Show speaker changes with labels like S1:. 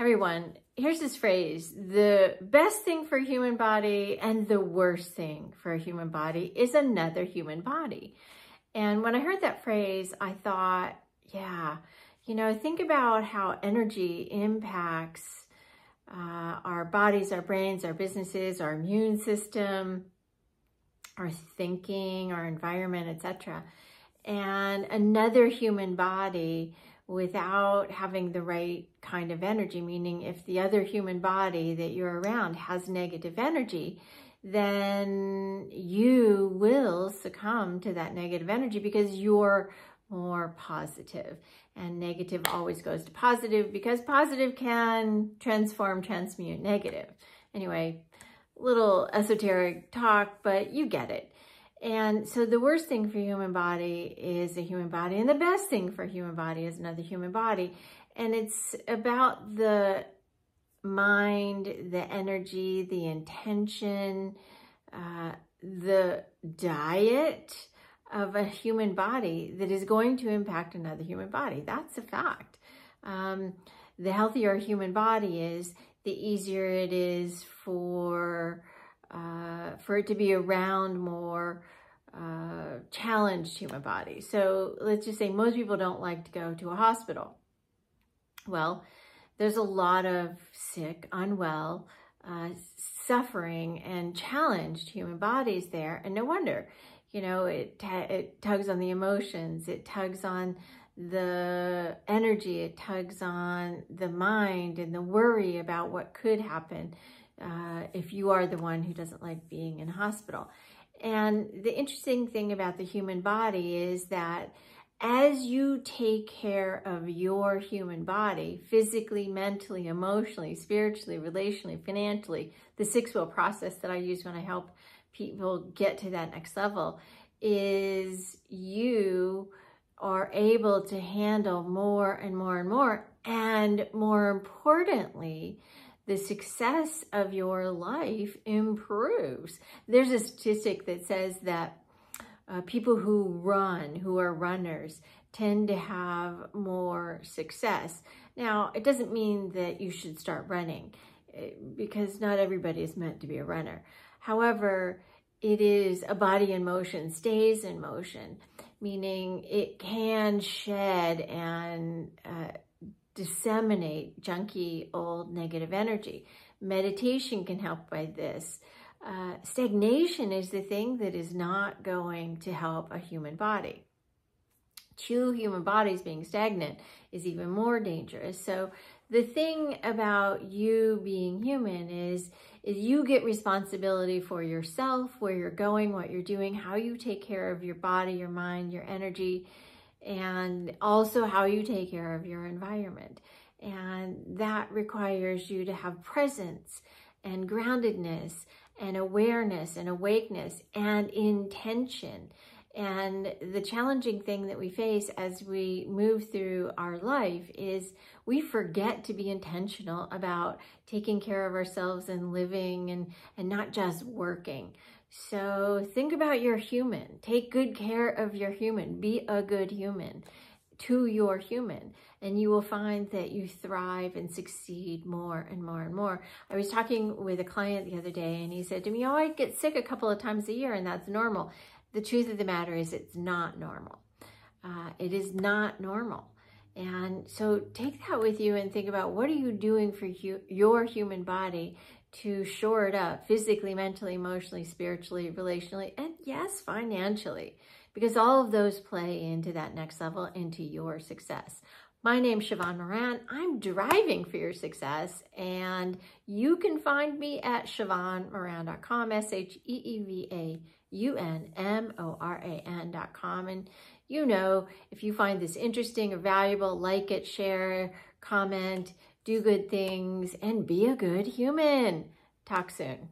S1: Everyone, here's this phrase, the best thing for a human body and the worst thing for a human body is another human body. And when I heard that phrase, I thought, yeah, you know, think about how energy impacts uh, our bodies, our brains, our businesses, our immune system, our thinking, our environment, etc. And another human body without having the right kind of energy, meaning if the other human body that you're around has negative energy, then you will succumb to that negative energy because you're more positive and negative always goes to positive because positive can transform, transmute negative. Anyway, little esoteric talk, but you get it. And so the worst thing for human body is a human body, and the best thing for human body is another human body. And it's about the mind, the energy, the intention, uh, the diet of a human body that is going to impact another human body. That's a fact. Um, the healthier a human body is, the easier it is for uh, for it to be around more uh, challenged human bodies. So let's just say most people don't like to go to a hospital. Well, there's a lot of sick, unwell, uh, suffering, and challenged human bodies there. And no wonder, you know, it, it tugs on the emotions, it tugs on the energy, it tugs on the mind and the worry about what could happen uh, if you are the one who doesn't like being in hospital. And the interesting thing about the human body is that as you take care of your human body, physically, mentally, emotionally, spiritually, relationally, financially, the six wheel process that I use when I help people get to that next level is you are able to handle more and more and more. And more importantly, the success of your life improves. There's a statistic that says that uh, people who run, who are runners, tend to have more success. Now, it doesn't mean that you should start running eh, because not everybody is meant to be a runner. However, it is a body in motion, stays in motion, meaning it can shed and uh, disseminate junky, old, negative energy. Meditation can help by this. Uh, stagnation is the thing that is not going to help a human body. Two human bodies being stagnant is even more dangerous. So the thing about you being human is, is you get responsibility for yourself, where you're going, what you're doing, how you take care of your body, your mind, your energy, and also how you take care of your environment. And that requires you to have presence and groundedness and awareness and awakeness and intention. And the challenging thing that we face as we move through our life is we forget to be intentional about taking care of ourselves and living and, and not just working. So think about your human. Take good care of your human. Be a good human to your human and you will find that you thrive and succeed more and more and more. I was talking with a client the other day and he said to me, oh, I get sick a couple of times a year and that's normal. The truth of the matter is it's not normal. Uh, it is not normal. And so take that with you and think about what are you doing for hu your human body to shore it up physically, mentally, emotionally, spiritually, relationally, and yes, financially, because all of those play into that next level, into your success. My name's Sheevaun Moran. I'm driving for your success, and you can find me at sheevaunmoran.com, S-H-E-E-V-A-U-N-M-O-R-A-N.com. And you know, if you find this interesting or valuable, like it, share, comment, do good things, and be a good human. Talk soon.